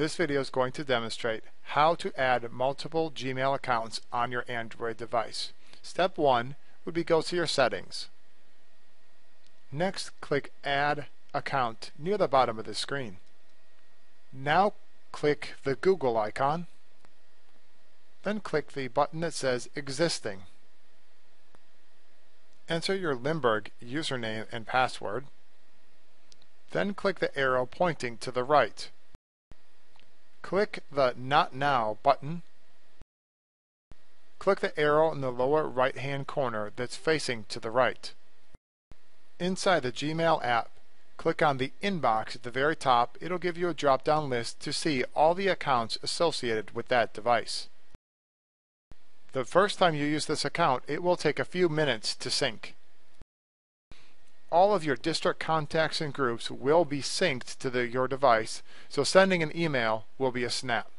This video is going to demonstrate how to add multiple Gmail accounts on your Android device. Step 1 would be go to your settings. Next, click Add Account near the bottom of the screen. Now click the Google icon. Then click the button that says Existing. Enter your Lindbergh username and password. Then click the arrow pointing to the right. Click the Not Now button. Click the arrow in the lower right hand corner that's facing to the right. Inside the Gmail app, click on the Inbox at the very top. It'll give you a drop down list to see all the accounts associated with that device. The first time you use this account, it will take a few minutes to sync all of your district contacts and groups will be synced to the, your device, so sending an email will be a snap.